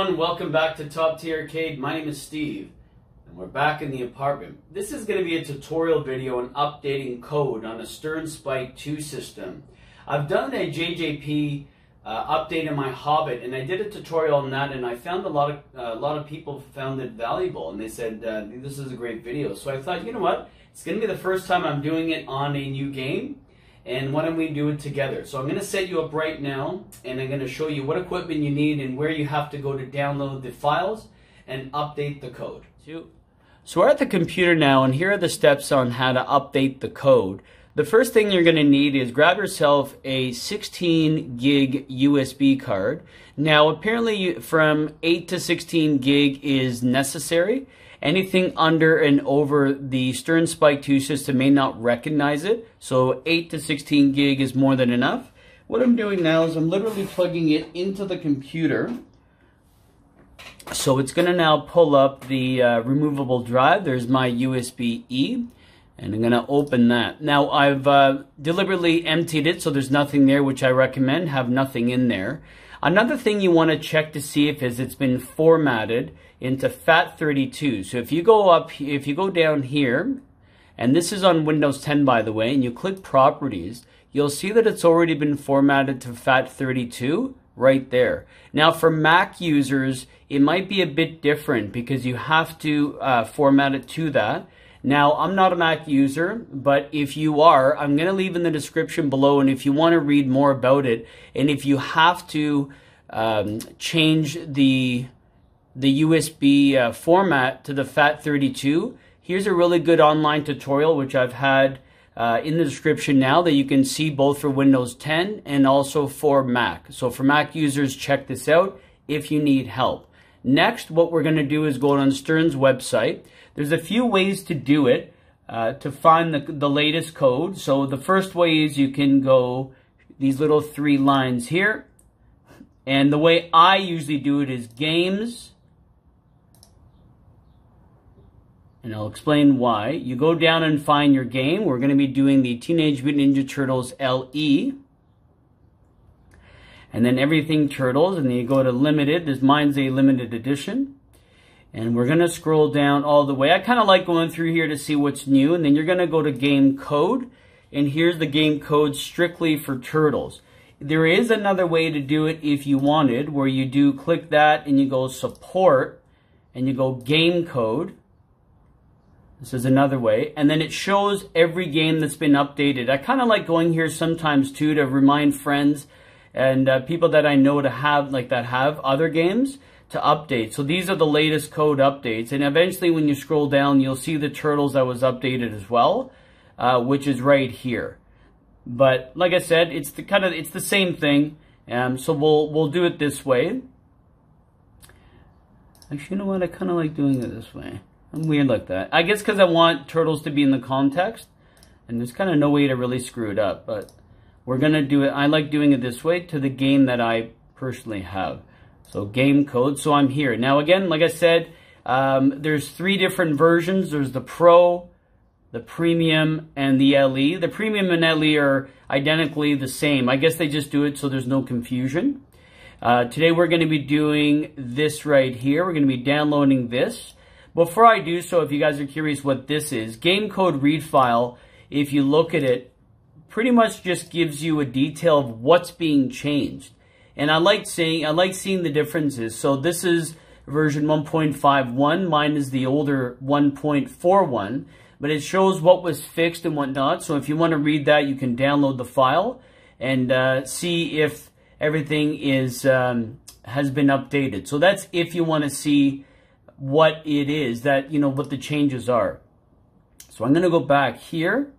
Everyone, welcome back to Top Tier Arcade. My name is Steve, and we're back in the apartment. This is going to be a tutorial video on updating code on a Stern Spike 2 system. I've done a JJP uh, update in my Hobbit, and I did a tutorial on that, and I found a lot of uh, a lot of people found it valuable, and they said uh, this is a great video. So I thought, you know what, it's going to be the first time I'm doing it on a new game, and why don't we do it together? So I'm going to set you up right now, and I'm going to show you what equipment you need and where you have to go to download the files and update the code. So we're at the computer now, and here are the steps on how to update the code. The first thing you're going to need is grab yourself a 16 gig USB card. Now, apparently from 8 to 16 gig is necessary. Anything under and over the Stern Spike 2 system may not recognize it. So 8 to 16 gig is more than enough. What I'm doing now is I'm literally plugging it into the computer. So it's going to now pull up the uh, removable drive. There's my USB-E. And I'm going to open that. Now, I've uh, deliberately emptied it, so there's nothing there, which I recommend. Have nothing in there. Another thing you want to check to see if is it's been formatted into FAT32. So if you go up, if you go down here, and this is on Windows 10 by the way, and you click Properties, you'll see that it's already been formatted to FAT32 right there. Now for Mac users, it might be a bit different because you have to uh, format it to that. Now, I'm not a Mac user, but if you are, I'm going to leave in the description below. And if you want to read more about it, and if you have to um, change the the USB uh, format to the FAT32, here's a really good online tutorial which I've had uh, in the description now that you can see both for Windows 10 and also for Mac. So for Mac users, check this out if you need help. Next, what we're going to do is go on Stern's website. There's a few ways to do it uh, to find the, the latest code. So the first way is you can go these little three lines here. And the way I usually do it is games and I'll explain why. You go down and find your game. We're going to be doing the Teenage Mutant Ninja Turtles LE. And then everything Turtles, and then you go to Limited. This mine's a limited edition. And we're going to scroll down all the way. I kind of like going through here to see what's new. And then you're going to go to Game Code. And here's the game code strictly for Turtles. There is another way to do it if you wanted, where you do click that and you go Support. And you go Game Code. This is another way. And then it shows every game that's been updated. I kind of like going here sometimes too to remind friends and uh, people that I know to have like that have other games to update. So these are the latest code updates. And eventually when you scroll down, you'll see the turtles that was updated as well, uh, which is right here. But like I said, it's the kind of it's the same thing. Um, so we'll we'll do it this way. Actually, you know what? I kind of like doing it this way. I'm weird like that. I guess because I want turtles to be in the context. And there's kind of no way to really screw it up. But we're going to do it. I like doing it this way to the game that I personally have. So game code. So I'm here. Now again, like I said, um, there's three different versions. There's the Pro, the Premium, and the LE. The Premium and LE are identically the same. I guess they just do it so there's no confusion. Uh, today we're going to be doing this right here. We're going to be downloading this. Before I do so, if you guys are curious what this is, game code read file, if you look at it, pretty much just gives you a detail of what's being changed. And I like seeing, I like seeing the differences. So this is version 1.51. Mine is the older 1.41. But it shows what was fixed and whatnot. So if you want to read that, you can download the file and uh, see if everything is um, has been updated. So that's if you want to see what it is that, you know, what the changes are. So I'm going to go back here.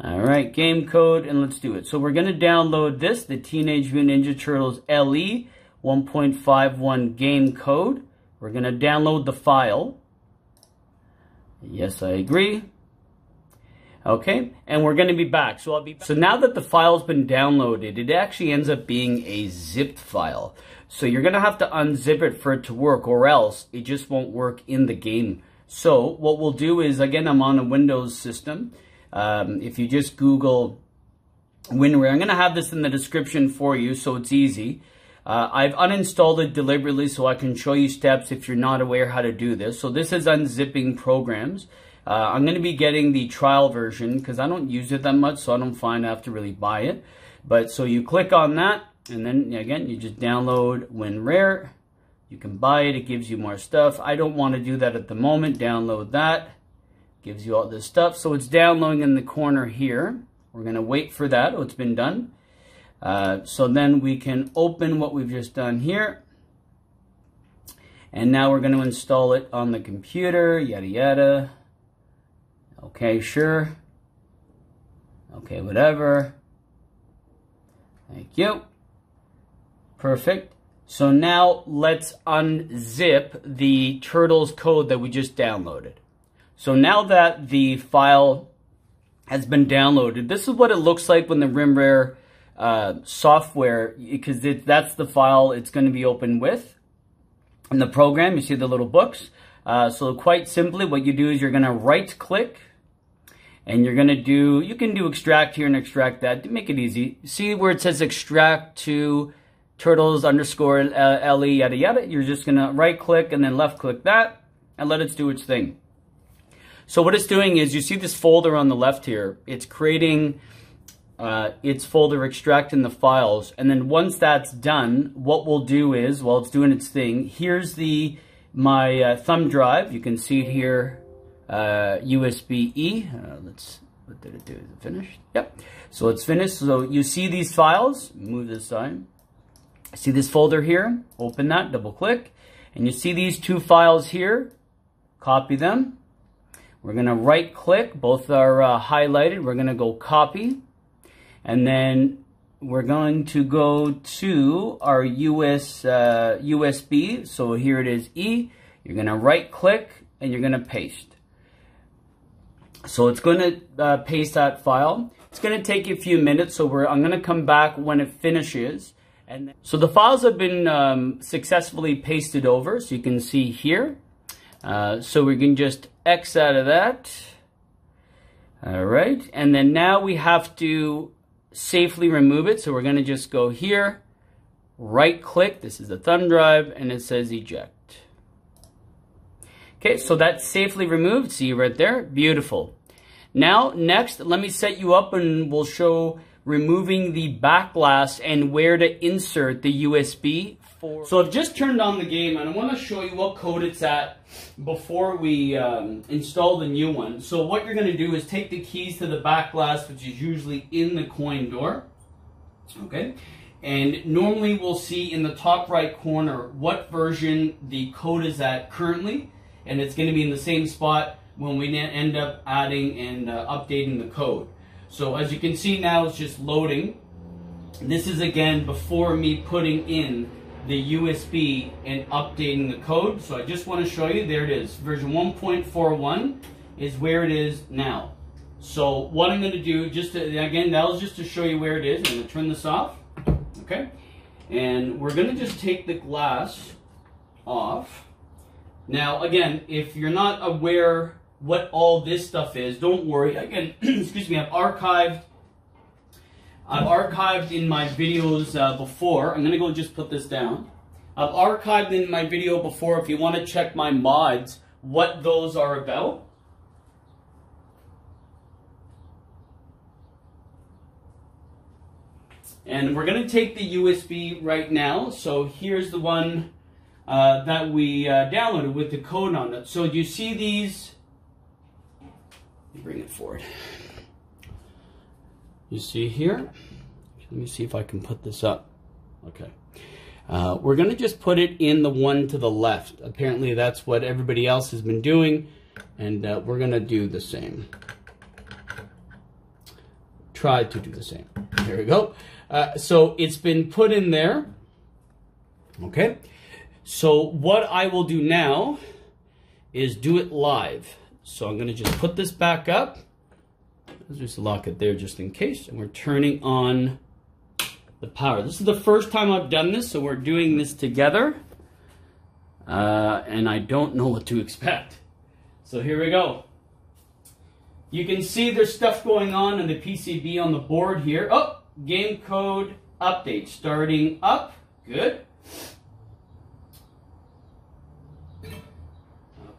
All right, game code, and let's do it. So we're going to download this, the Teenage Mutant Ninja Turtles LE 1.51 game code. We're going to download the file. Yes, I agree. Okay, and we're going to be back. So I'll be so now that the file's been downloaded, it actually ends up being a zipped file. So you're going to have to unzip it for it to work or else it just won't work in the game. So what we'll do is, again, I'm on a Windows system. Um, if you just Google WinRAR, I'm going to have this in the description for you so it's easy. Uh, I've uninstalled it deliberately so I can show you steps if you're not aware how to do this. So this is unzipping programs. Uh, I'm going to be getting the trial version because I don't use it that much, so I don't find I have to really buy it. But so you click on that, and then again, you just download WinRAR. You can buy it, it gives you more stuff. I don't want to do that at the moment. Download that, gives you all this stuff. So it's downloading in the corner here. We're going to wait for that. Oh, it's been done. Uh, so then we can open what we've just done here. And now we're going to install it on the computer, yada yada. Okay, sure. Okay, whatever. Thank you. Perfect. So now let's unzip the Turtles code that we just downloaded. So now that the file has been downloaded, this is what it looks like when the WinRAR uh, software, because that's the file it's going to be open with. In the program, you see the little books. Uh, so quite simply, what you do is you're going to right click and you're going to do, you can do extract here and extract that to make it easy. See where it says extract to turtles underscore uh, le yada yada. You're just going to right click and then left click that and let it do its thing. So what it's doing is you see this folder on the left here. It's creating uh, its folder, extracting the files. And then once that's done, what we'll do is, while it's doing its thing, here's the my uh, thumb drive. You can see it here uh, USB-E. Uh, let's, what did it do? Is it finished? Yep. So it's finished. So you see these files. Move this side. See this folder here? Open that, double click. And you see these two files here. Copy them. We're going to right click. Both are uh, highlighted. We're going to go copy. And then we're going to go to our US, uh, USB. So here it is E. You're going to right click and you're going to paste. So it's going to uh, paste that file. It's going to take you a few minutes, so I'm going to come back when it finishes. And so the files have been um, successfully pasted over, so you can see here. Uh, so we can just X out of that. All right, and then now we have to safely remove it. So we're going to just go here, right click, this is the thumb drive, and it says eject. Okay, so that's safely removed. See right there? Beautiful. Now, next, let me set you up and we'll show removing the back glass and where to insert the USB. For so I've just turned on the game and I want to show you what code it's at before we um, install the new one. So what you're going to do is take the keys to the back glass, which is usually in the coin door. Okay. And normally we'll see in the top right corner what version the code is at currently and it's going to be in the same spot when we end up adding and uh, updating the code. So as you can see now, it's just loading. This is again before me putting in the USB and updating the code. So I just want to show you, there it is. Version 1.41 is where it is now. So what I'm going to do, just to, again, that was just to show you where it is. I'm going to turn this off, okay? And we're going to just take the glass off. Now, again, if you're not aware what all this stuff is, don't worry. Again, excuse me, I've archived I've archived in my videos uh, before. I'm going to go just put this down. I've archived in my video before if you want to check my mods, what those are about. And we're going to take the USB right now. So here's the one uh, that we uh, downloaded with the code on it. So you see these, bring it forward. You see here, let me see if I can put this up. Okay. Uh, we're going to just put it in the one to the left. Apparently that's what everybody else has been doing, and uh, we're going to do the same. Try to do the same. There we go. Uh, so it's been put in there. Okay. So what I will do now is do it live. So I'm going to just put this back up. Let's just lock it there just in case. And we're turning on the power. This is the first time I've done this, so we're doing this together. Uh, and I don't know what to expect. So here we go. You can see there's stuff going on in the PCB on the board here. Oh, game code update starting up. Good.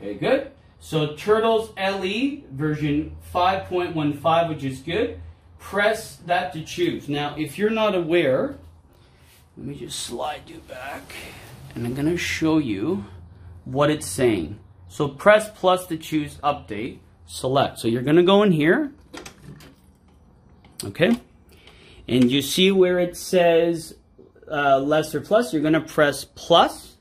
Okay, good. So Turtles LE version 5.15, which is good. Press that to choose. Now, if you're not aware, let me just slide you back, and I'm gonna show you what it's saying. So press plus to choose update, select. So you're gonna go in here, okay? And you see where it says uh, less or plus, you're gonna press plus,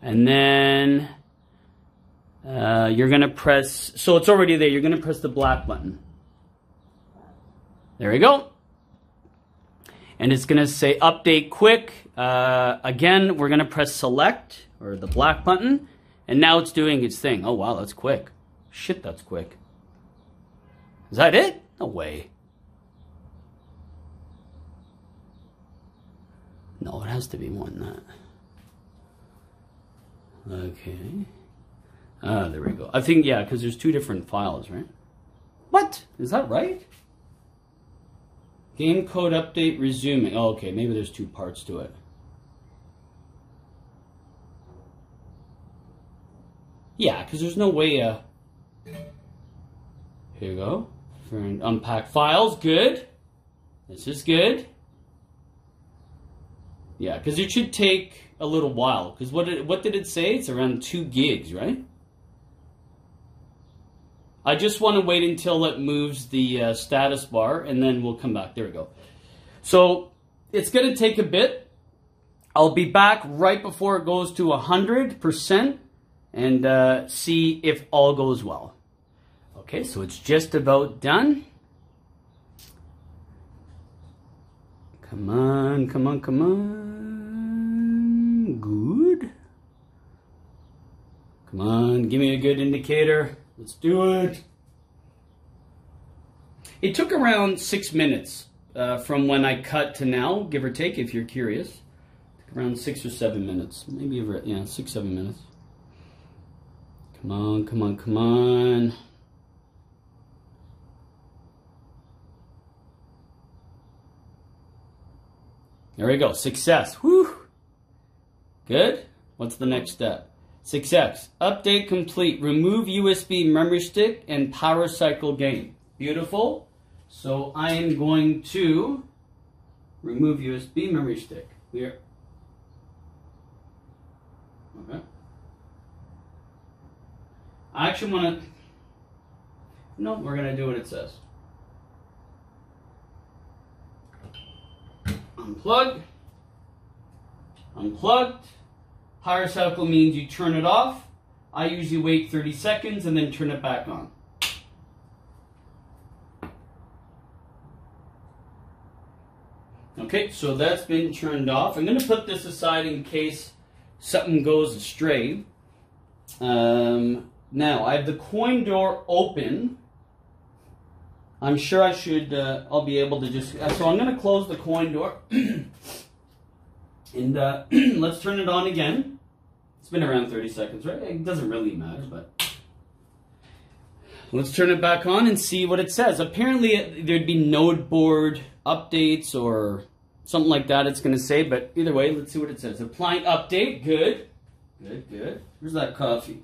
and then uh, you're gonna press, so it's already there, you're gonna press the black button. There we go. And it's gonna say update quick. Uh, again, we're gonna press select, or the black button, and now it's doing its thing. Oh wow, that's quick. Shit, that's quick. Is that it? No way. No, it has to be more than that. Okay. Ah, there we go. I think, yeah, because there's two different files, right? What? Is that right? Game code update resuming. Oh, okay, maybe there's two parts to it. Yeah, because there's no way, uh... Here you go. For unpack files, good. This is good. Yeah, because it should take a little while. Because what did, what did it say? It's around 2 gigs, right? I just want to wait until it moves the uh, status bar and then we'll come back. There we go. So it's going to take a bit. I'll be back right before it goes to 100% and uh, see if all goes well. Okay, so it's just about done. Come on, come on, come on. Good. Come on, give me a good indicator. Let's do it. It took around six minutes uh, from when I cut to now, give or take, if you're curious. around six or seven minutes. Maybe, over, yeah, six, seven minutes. Come on, come on, come on. There we go. Success. Whew. Good. What's the next step? Success. Update complete. Remove USB memory stick and power cycle gain. Beautiful. So I am going to remove USB memory stick. Here. Okay. I actually want to. No, we're going to do what it says. Unplug. Unplugged. Power cycle means you turn it off. I usually wait 30 seconds and then turn it back on. Okay, so that's been turned off. I'm going to put this aside in case something goes astray. Um, now, I have the coin door open. I'm sure I should, uh, I'll be able to just, uh, so I'm going to close the coin door. and uh, let's turn it on again. Been around 30 seconds, right? It doesn't really matter, but let's turn it back on and see what it says. Apparently, there'd be node board updates or something like that it's going to say, but either way, let's see what it says. Applying update, good. Good, good. Where's that coffee?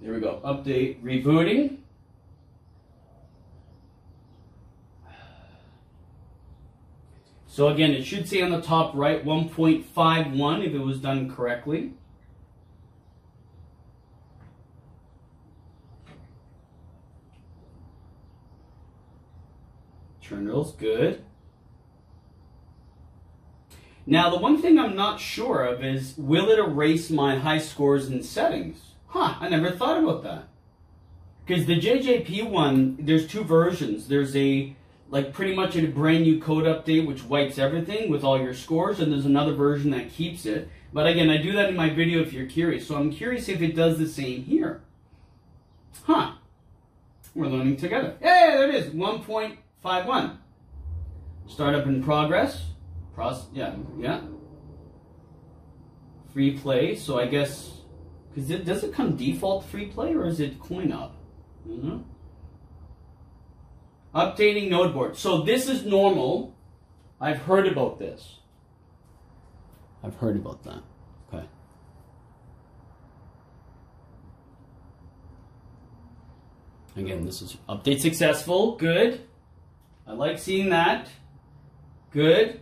There we go. Update, rebooting. So again, it should say on the top right 1.51 if it was done correctly. Terminals, good. Now, the one thing I'm not sure of is, will it erase my high scores and settings? Huh, I never thought about that. Because the JJP one, there's two versions. There's a like pretty much a brand new code update which wipes everything with all your scores and there's another version that keeps it but again I do that in my video if you're curious so I'm curious if it does the same here huh we're learning together hey there it is 1.51 startup in progress yeah yeah free play so I guess because it does it come default free play or is it coin up mm -hmm. Updating node board. So this is normal. I've heard about this. I've heard about that. Okay. Again, this is update successful. Good. I like seeing that. Good.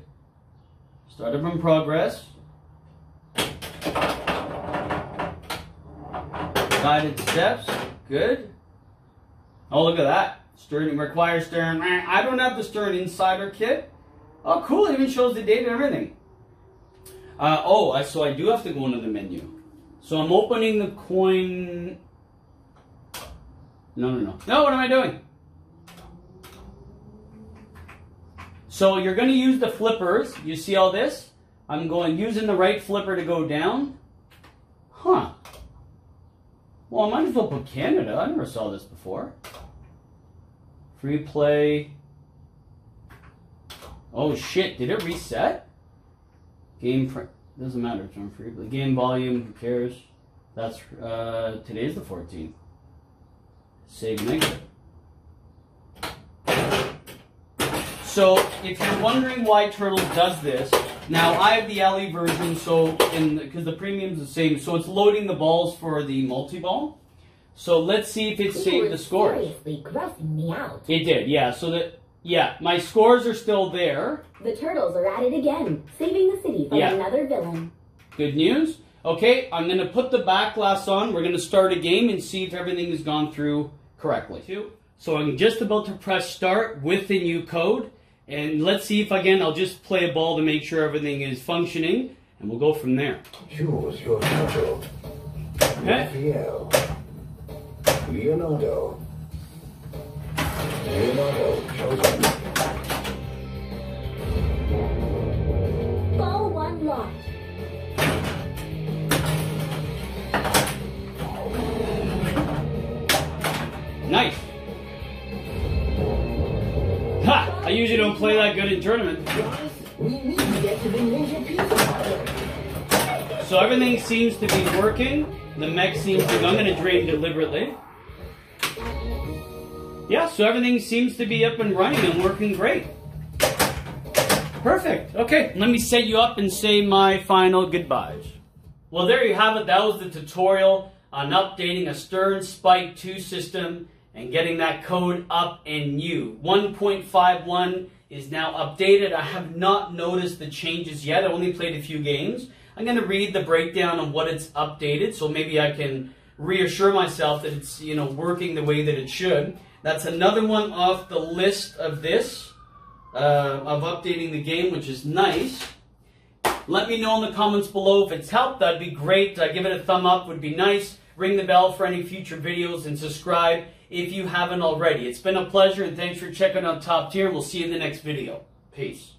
Startup in progress. Guided steps. Good. Oh, look at that. Stern requires stern. I don't have the stern insider kit. Oh, cool. It even shows the date and everything. Uh, oh, I, so I do have to go into the menu. So I'm opening the coin. No, no, no. No, what am I doing? So you're going to use the flippers. You see all this? I'm going using the right flipper to go down. Huh. Well, I might as well put Canada. I never saw this before. Free play. Oh shit, did it reset? Game fr doesn't matter, it's on free play. Game volume, who cares? That's uh today's the 14th. Save negative. So if you're wondering why Turtle does this, now I have the LE version, so in because the, the premium's the same, so it's loading the balls for the multi-ball. So let's see if it saved the scores. Seriously grossing me out. It did, yeah. So that yeah, my scores are still there. The turtles are at it again, saving the city from Yeah. another villain. Good news. Okay, I'm gonna put the back glass on. We're gonna start a game and see if everything has gone through correctly. So I'm just about to press start with the new code, and let's see if again I'll just play a ball to make sure everything is functioning, and we'll go from there. Choose your turtle. Okay. Raphael. Leonardo. Leonardo chosen. Ball one locked. Nice. I usually don't play that good in tournaments. Guys, we need to get to the Ninja Pizza Hut. So everything seems to be working. The mech seems to. be, I'm to drain deliberately. Yeah, so everything seems to be up and running and working great. Perfect. Okay, let me set you up and say my final goodbyes. Well, there you have it. That was the tutorial on updating a Stern Spike 2 system and getting that code up and new. 1.51 is now updated. I have not noticed the changes yet. I only played a few games. I'm going to read the breakdown of what it's updated so maybe I can reassure myself that it's, you know, working the way that it should. That's another one off the list of this, uh, of updating the game, which is nice. Let me know in the comments below if it's helped. That'd be great. Uh, give it a thumb up would be nice. Ring the bell for any future videos and subscribe if you haven't already. It's been a pleasure and thanks for checking out Top Tier. We'll see you in the next video. Peace.